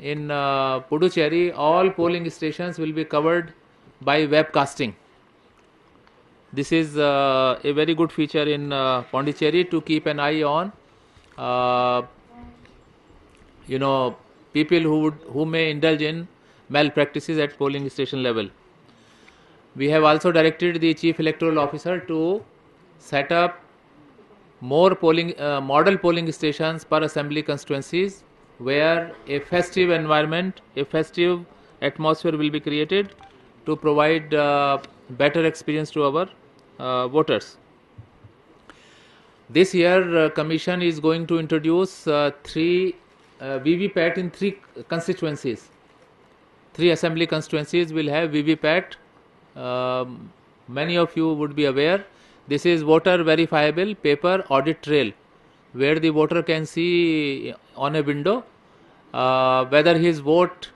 In uh, Puducherry, all polling stations will be covered by webcasting. This is uh, a very good feature in uh, Pondicherry to keep an eye on. Uh, you know, people who would, who may indulge in malpractices at polling station level. We have also directed the chief electoral officer to set up more polling uh, model polling stations per assembly constituencies where a festive environment, a festive atmosphere will be created to provide uh, better experience to our uh, voters. This year, uh, Commission is going to introduce uh, three uh, VVPAT in three constituencies. Three assembly constituencies will have VVPAT. Um, many of you would be aware. This is voter verifiable paper audit trail, where the voter can see on a window uh, whether his vote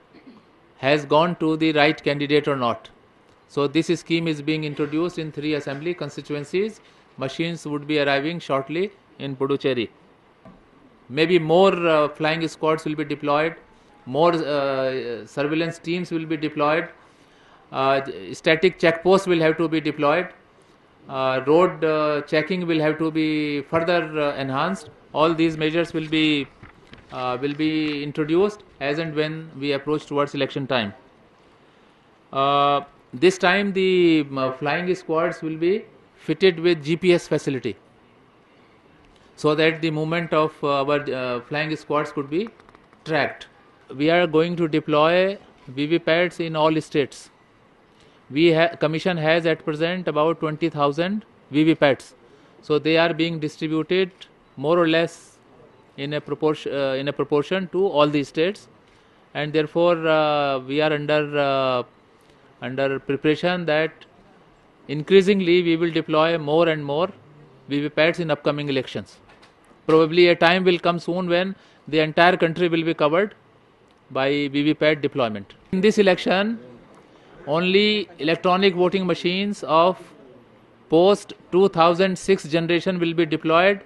has gone to the right candidate or not. So this scheme is being introduced in three assembly constituencies. Machines would be arriving shortly in Puducherry. Maybe more uh, flying squads will be deployed, more uh, surveillance teams will be deployed, uh, static checkposts will have to be deployed, road uh, checking will have to be further uh, enhanced. All these measures will be uh, will be introduced as and when we approach towards election time. Uh, this time the uh, flying squads will be fitted with GPS facility so that the movement of uh, our uh, flying squads could be tracked. We are going to deploy VVPATs in all states. We ha- commission has at present about 20,000 VVPATs. So they are being distributed more or less in a proportion uh, in a proportion to all the states, and therefore uh, we are under uh, under preparation that increasingly we will deploy more and more VVPATs in upcoming elections. Probably a time will come soon when the entire country will be covered by VVPAT deployment. In this election, only electronic voting machines of post 2006 generation will be deployed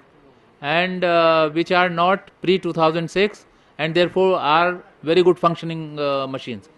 and uh, which are not pre 2006 and therefore are very good functioning uh, machines.